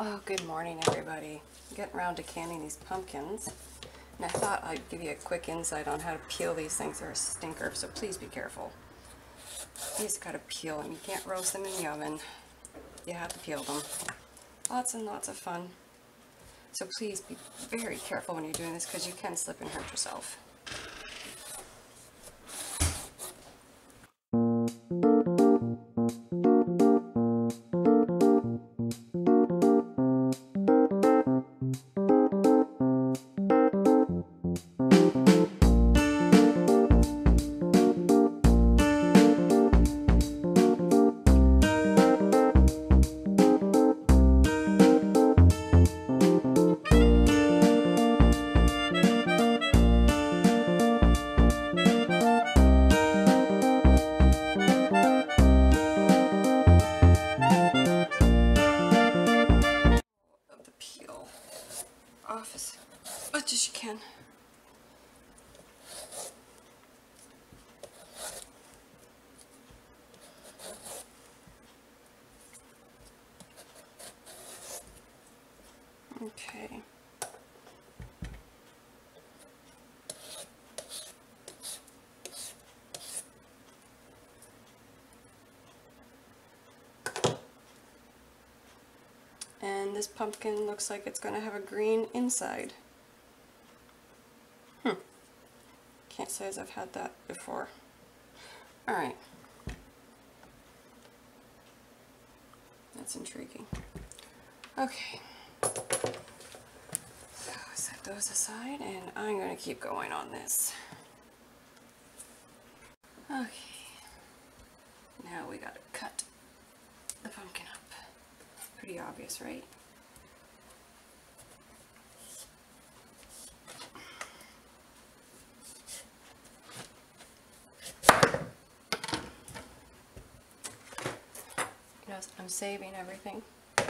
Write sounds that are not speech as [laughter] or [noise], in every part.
Oh, good morning everybody. Getting around to canning these pumpkins. And I thought I'd give you a quick insight on how to peel these things. They're a stinker, so please be careful. You just gotta peel them. You can't roast them in the oven. You have to peel them. Lots and lots of fun. So please be very careful when you're doing this because you can slip and hurt yourself. Off as much as you can. Okay. And this pumpkin looks like it's going to have a green inside. Hmm. Can't say as I've had that before. Alright. That's intriguing. Okay. So set those aside and I'm going to keep going on this. Okay. Now we got to cut the pumpkin up. Pretty obvious, right? Know, I'm saving everything. I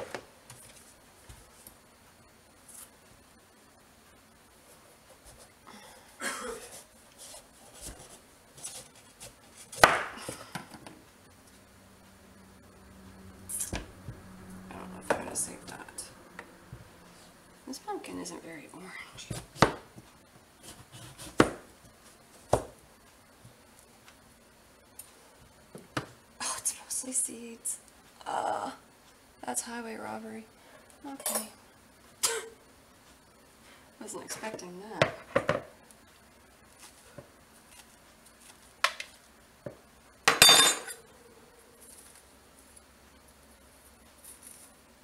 don't know if I'm going to save that. This pumpkin isn't very orange. Oh, it's mostly seeds. Uh, that's highway robbery. Okay. [gasps] Wasn't expecting that.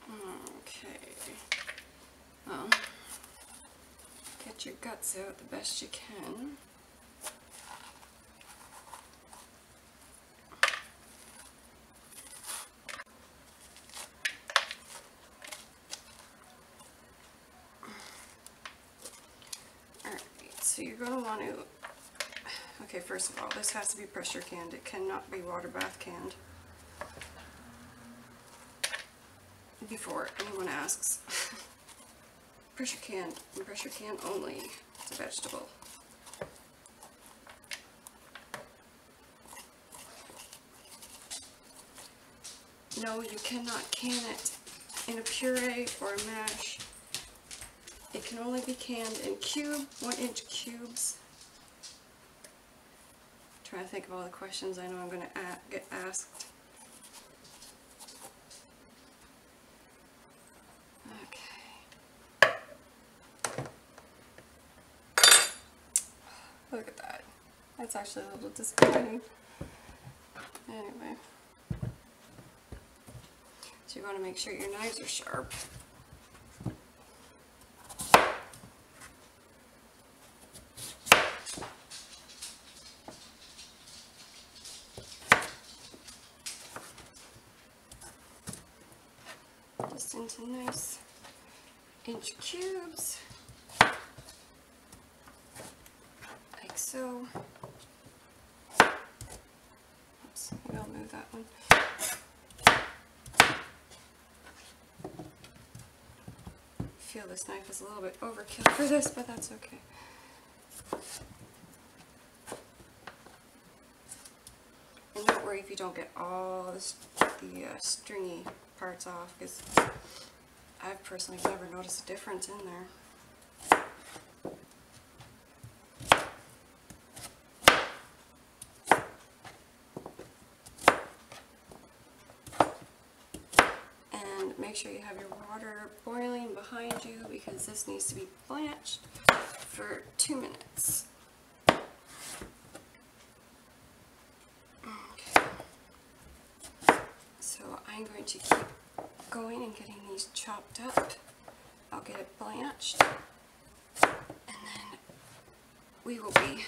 Okay. Well, get your guts out the best you can. Alright, so you're going to want to, okay, first of all, this has to be pressure canned. It cannot be water bath canned. Before anyone asks. [laughs] pressure can, and pressure can only. It's a vegetable. No, you cannot can it in a puree or a mash. It can only be canned in cube, one inch cubes. trying to think of all the questions I know I'm going to get asked. Okay. Look at that. That's actually a little disappointing. Anyway. So you want to make sure your knives are sharp. Into nice inch cubes. Like so. Oops, maybe I'll move that one. feel this knife is a little bit overkill for this, but that's okay. And don't worry if you don't get all this, the uh, stringy parts off, because I've personally never noticed a difference in there. And make sure you have your water boiling behind you because this needs to be blanched for two minutes. Okay. So I'm going to keep going and getting these chopped up. I'll get it blanched. And then we will be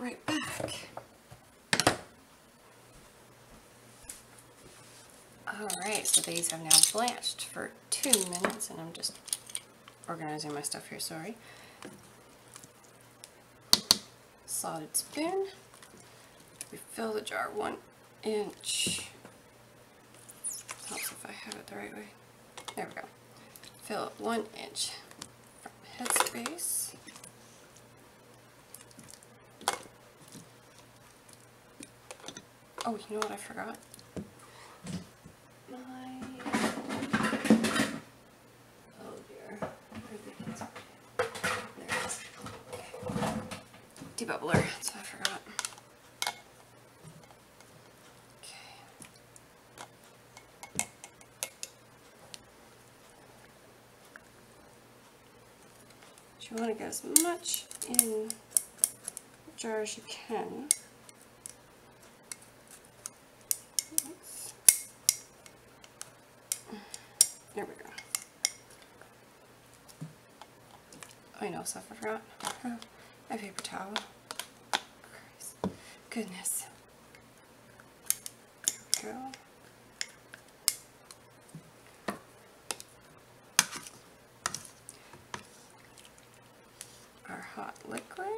right back. Alright, so these have now blanched for two minutes and I'm just organizing my stuff here, sorry. Slotted spoon. We fill the jar one inch. Helps if I have it the right way. There we go. Fill it one inch from headspace. Oh, you know what I forgot? My... Oh dear. Where'd the heads- There it is. Okay. Debubbler, that's what I forgot. Okay. You want to get as much in the jar as you can. Oops. There we go. Oh, I know stuff I forgot. My paper towel. Christ. Goodness. There we go. Our hot liquid.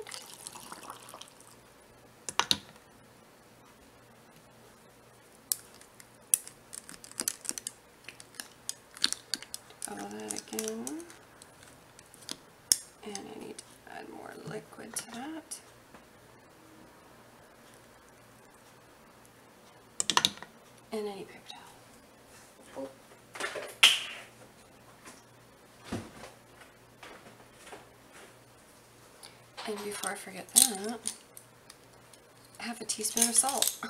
Follow that again. And I need to add more liquid to that. And any paper towel. And before I forget that, half a teaspoon of salt. [laughs]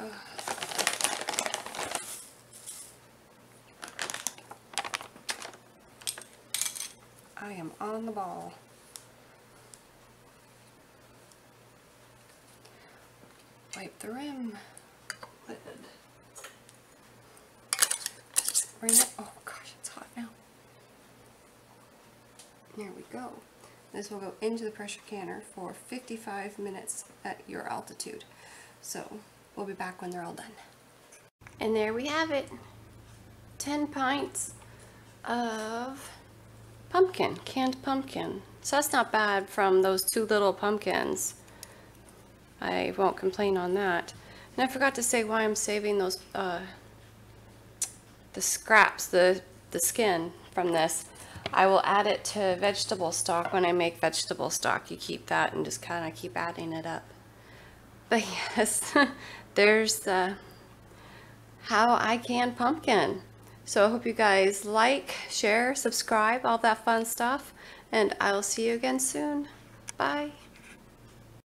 Ugh. I am on the ball. Wipe the rim. Lid. Bring it. Oh gosh, it's hot now. There we go. This will go into the pressure canner for 55 minutes at your altitude. So we'll be back when they're all done. And there we have it. 10 pints of pumpkin, canned pumpkin. So that's not bad from those two little pumpkins. I won't complain on that. And I forgot to say why I'm saving those, uh, the scraps, the, the skin from this. I will add it to vegetable stock when I make vegetable stock. You keep that and just kind of keep adding it up. But [laughs] yes, there's uh, how I can pumpkin. So I hope you guys like, share, subscribe, all that fun stuff. And I will see you again soon. Bye.